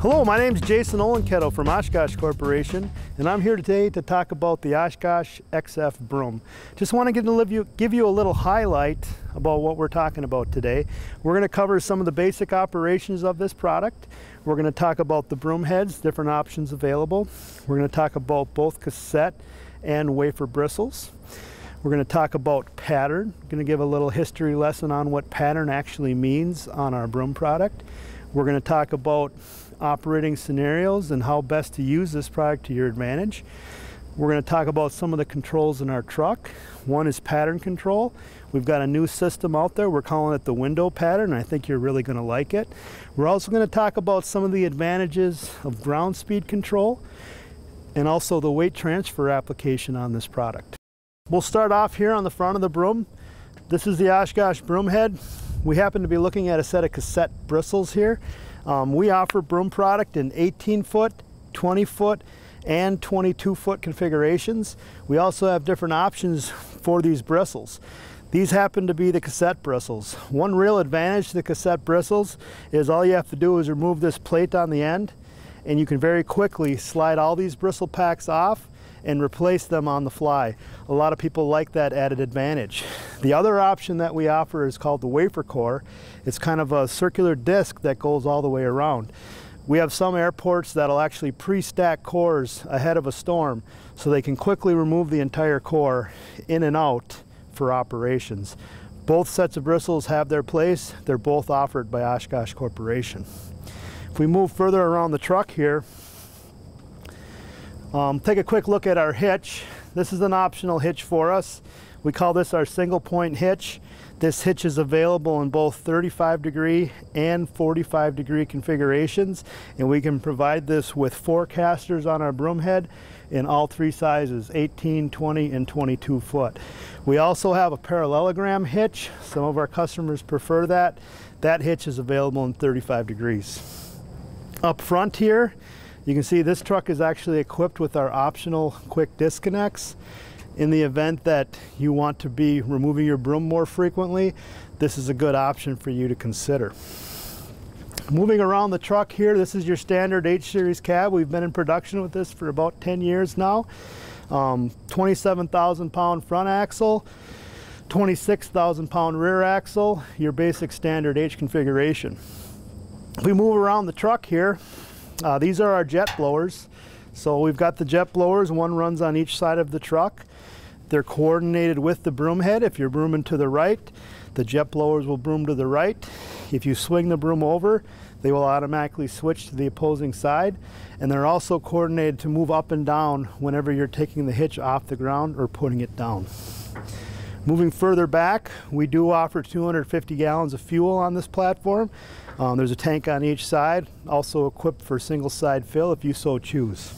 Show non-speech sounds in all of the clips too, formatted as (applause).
Hello, my name is Jason Olenketto from Oshkosh Corporation, and I'm here today to talk about the Oshkosh XF broom. Just want to give you, give you a little highlight about what we're talking about today. We're going to cover some of the basic operations of this product. We're going to talk about the broom heads, different options available. We're going to talk about both cassette and wafer bristles. We're going to talk about pattern. We're going to give a little history lesson on what pattern actually means on our broom product. We're going to talk about operating scenarios and how best to use this product to your advantage. We're going to talk about some of the controls in our truck. One is pattern control. We've got a new system out there. We're calling it the window pattern. I think you're really going to like it. We're also going to talk about some of the advantages of ground speed control and also the weight transfer application on this product. We'll start off here on the front of the broom. This is the Oshkosh broom head. We happen to be looking at a set of cassette bristles here. Um, we offer broom product in 18 foot, 20 foot, and 22 foot configurations. We also have different options (laughs) for these bristles. These happen to be the cassette bristles. One real advantage to the cassette bristles is all you have to do is remove this plate on the end and you can very quickly slide all these bristle packs off and replace them on the fly. A lot of people like that added advantage. The other option that we offer is called the wafer core. It's kind of a circular disc that goes all the way around. We have some airports that'll actually pre-stack cores ahead of a storm so they can quickly remove the entire core in and out for operations. Both sets of bristles have their place. They're both offered by Oshkosh Corporation. If we move further around the truck here, um, take a quick look at our hitch. This is an optional hitch for us. We call this our single point hitch. This hitch is available in both 35 degree and 45 degree configurations and we can provide this with four casters on our broom head in all three sizes 18, 20 and 22 foot. We also have a parallelogram hitch. Some of our customers prefer that. That hitch is available in 35 degrees. Up front here you can see this truck is actually equipped with our optional quick disconnects. In the event that you want to be removing your broom more frequently, this is a good option for you to consider. Moving around the truck here, this is your standard H-Series cab. We've been in production with this for about 10 years now. Um, 27,000 pound front axle, 26,000 pound rear axle, your basic standard H configuration. If we move around the truck here, uh, these are our jet blowers. So we've got the jet blowers, one runs on each side of the truck. They're coordinated with the broom head. If you're brooming to the right, the jet blowers will broom to the right. If you swing the broom over, they will automatically switch to the opposing side. And they're also coordinated to move up and down whenever you're taking the hitch off the ground or putting it down. Moving further back, we do offer 250 gallons of fuel on this platform. Um, there's a tank on each side, also equipped for single side fill if you so choose.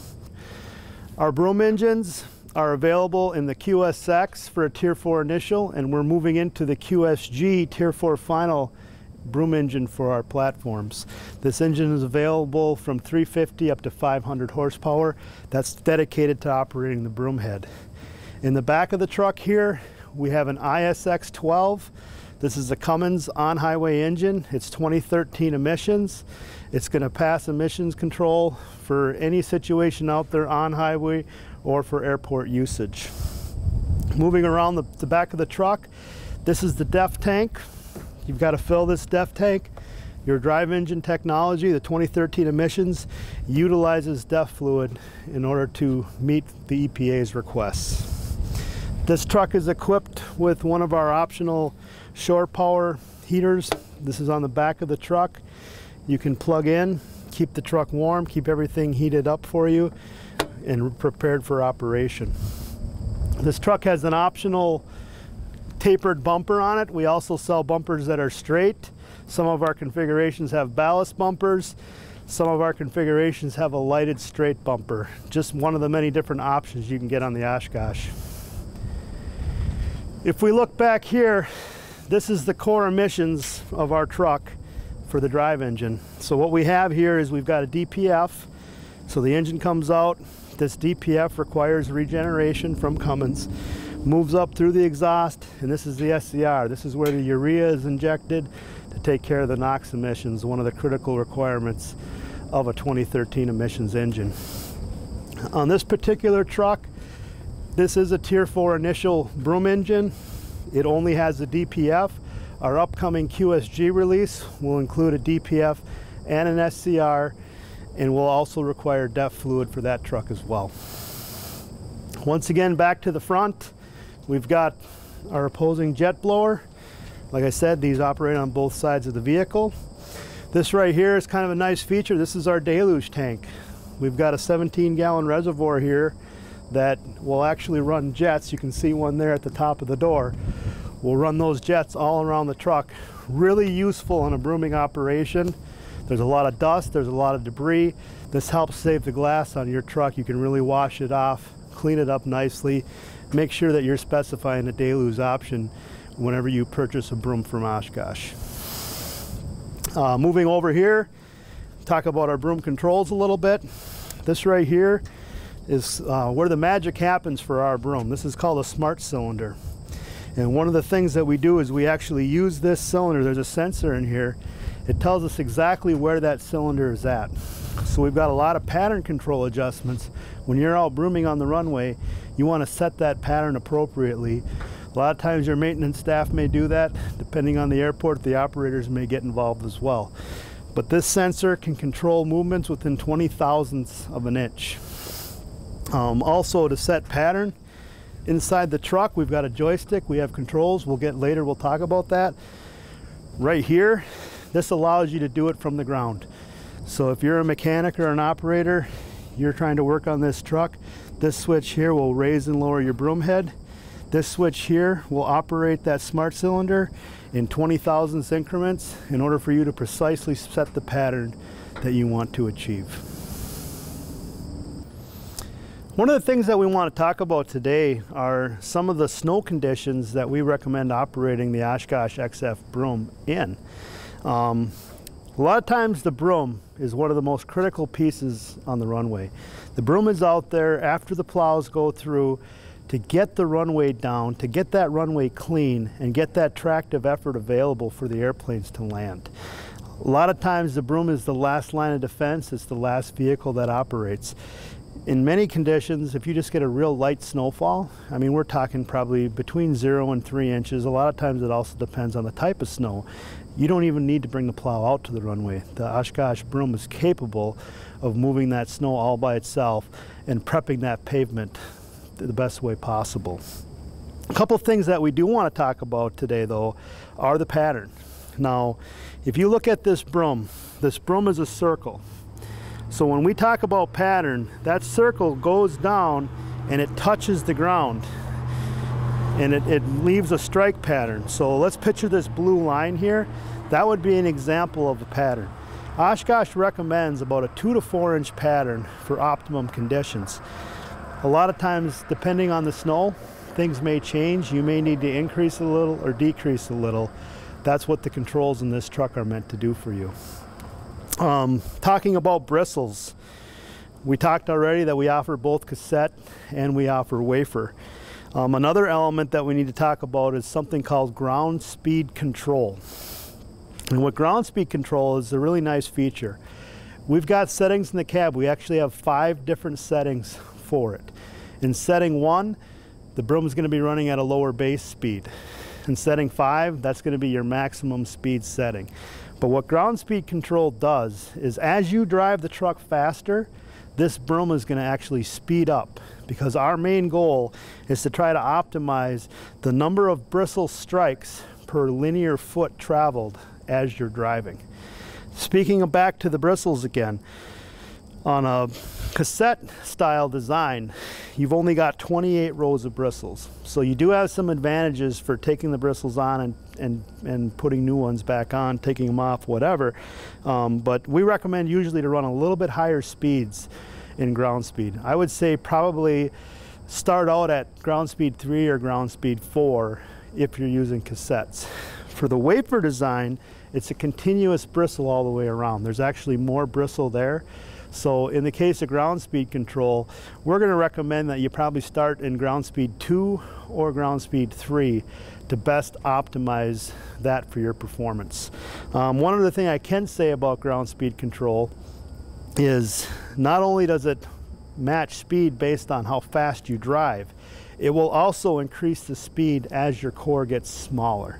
Our broom engines are available in the QSX for a Tier 4 initial, and we're moving into the QSG Tier 4 final broom engine for our platforms. This engine is available from 350 up to 500 horsepower. That's dedicated to operating the broom head. In the back of the truck here, we have an ISX 12 this is a Cummins on-highway engine. It's 2013 emissions. It's going to pass emissions control for any situation out there on highway or for airport usage. Moving around the, the back of the truck, this is the DEF tank. You've got to fill this DEF tank. Your drive engine technology, the 2013 emissions, utilizes DEF fluid in order to meet the EPA's requests. This truck is equipped with one of our optional shore power heaters. This is on the back of the truck. You can plug in, keep the truck warm, keep everything heated up for you and prepared for operation. This truck has an optional tapered bumper on it. We also sell bumpers that are straight. Some of our configurations have ballast bumpers. Some of our configurations have a lighted straight bumper. Just one of the many different options you can get on the Oshkosh. If we look back here, this is the core emissions of our truck for the drive engine. So what we have here is we've got a DPF. So the engine comes out. This DPF requires regeneration from Cummins. Moves up through the exhaust, and this is the SCR. This is where the urea is injected to take care of the NOx emissions, one of the critical requirements of a 2013 emissions engine. On this particular truck, this is a Tier 4 initial broom engine. It only has a DPF. Our upcoming QSG release will include a DPF and an SCR and will also require DEF fluid for that truck as well. Once again, back to the front, we've got our opposing jet blower. Like I said, these operate on both sides of the vehicle. This right here is kind of a nice feature. This is our deluge tank. We've got a 17 gallon reservoir here that will actually run jets. You can see one there at the top of the door. We'll run those jets all around the truck. Really useful in a brooming operation. There's a lot of dust, there's a lot of debris. This helps save the glass on your truck. You can really wash it off, clean it up nicely. Make sure that you're specifying the deluge option whenever you purchase a broom from Oshkosh. Uh, moving over here, talk about our broom controls a little bit. This right here is uh, where the magic happens for our broom. This is called a smart cylinder. And one of the things that we do is we actually use this cylinder. There's a sensor in here. It tells us exactly where that cylinder is at. So we've got a lot of pattern control adjustments. When you're out brooming on the runway, you want to set that pattern appropriately. A lot of times your maintenance staff may do that. Depending on the airport, the operators may get involved as well. But this sensor can control movements within 20 thousandths of an inch. Um, also to set pattern, inside the truck we've got a joystick, we have controls, we'll get later, we'll talk about that. Right here, this allows you to do it from the ground. So if you're a mechanic or an operator, you're trying to work on this truck, this switch here will raise and lower your broom head. This switch here will operate that smart cylinder in 20 thousandths increments in order for you to precisely set the pattern that you want to achieve. One of the things that we want to talk about today are some of the snow conditions that we recommend operating the Oshkosh XF broom in. Um, a lot of times the broom is one of the most critical pieces on the runway. The broom is out there after the plows go through to get the runway down, to get that runway clean and get that tractive effort available for the airplanes to land. A lot of times the broom is the last line of defense, it's the last vehicle that operates. In many conditions, if you just get a real light snowfall, I mean, we're talking probably between zero and three inches. A lot of times it also depends on the type of snow. You don't even need to bring the plow out to the runway. The Oshkosh broom is capable of moving that snow all by itself and prepping that pavement the best way possible. A couple things that we do want to talk about today though are the pattern. Now, if you look at this broom, this broom is a circle. So when we talk about pattern, that circle goes down and it touches the ground and it, it leaves a strike pattern. So let's picture this blue line here. That would be an example of a pattern. Oshkosh recommends about a two to four inch pattern for optimum conditions. A lot of times, depending on the snow, things may change. You may need to increase a little or decrease a little. That's what the controls in this truck are meant to do for you. Um, talking about bristles, we talked already that we offer both cassette and we offer wafer. Um, another element that we need to talk about is something called ground speed control. And what ground speed control is a really nice feature. We've got settings in the cab. We actually have five different settings for it. In setting one, the broom is going to be running at a lower base speed. In setting five, that's going to be your maximum speed setting. But what ground speed control does is as you drive the truck faster, this broom is going to actually speed up because our main goal is to try to optimize the number of bristle strikes per linear foot traveled as you're driving. Speaking back to the bristles again, on a cassette style design, you've only got 28 rows of bristles. So you do have some advantages for taking the bristles on and, and, and putting new ones back on, taking them off, whatever. Um, but we recommend usually to run a little bit higher speeds in ground speed. I would say probably start out at ground speed 3 or ground speed 4 if you're using cassettes. For the wafer design, it's a continuous bristle all the way around. There's actually more bristle there. So in the case of ground speed control, we're going to recommend that you probably start in ground speed 2 or ground speed 3 to best optimize that for your performance. Um, one other thing I can say about ground speed control is not only does it match speed based on how fast you drive, it will also increase the speed as your core gets smaller.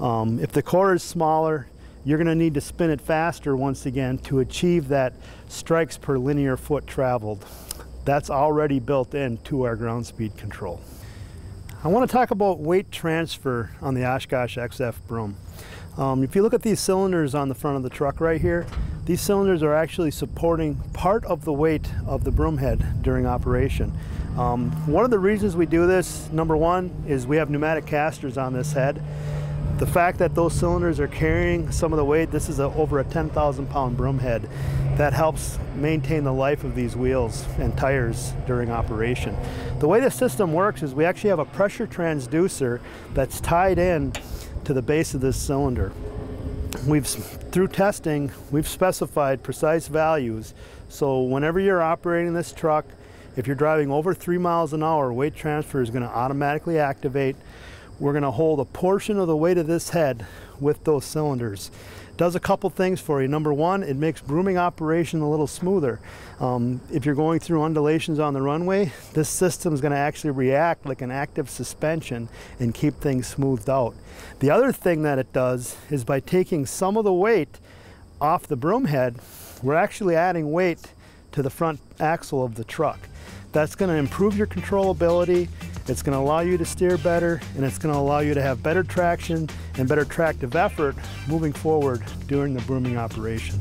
Um, if the core is smaller, you're going to need to spin it faster once again to achieve that strikes per linear foot traveled. That's already built into our ground speed control. I want to talk about weight transfer on the Oshkosh XF broom. Um, if you look at these cylinders on the front of the truck right here, these cylinders are actually supporting part of the weight of the broom head during operation. Um, one of the reasons we do this, number one, is we have pneumatic casters on this head. The fact that those cylinders are carrying some of the weight, this is a, over a 10,000 pound broom head, that helps maintain the life of these wheels and tires during operation. The way the system works is we actually have a pressure transducer that's tied in to the base of this cylinder. We've, through testing, we've specified precise values. So whenever you're operating this truck, if you're driving over three miles an hour, weight transfer is gonna automatically activate. We're gonna hold a portion of the weight of this head with those cylinders does a couple things for you. Number one, it makes brooming operation a little smoother. Um, if you're going through undulations on the runway, this system is going to actually react like an active suspension and keep things smoothed out. The other thing that it does is by taking some of the weight off the broom head, we're actually adding weight to the front axle of the truck. That's going to improve your controllability it's going to allow you to steer better and it's going to allow you to have better traction and better tractive effort moving forward during the brooming operation.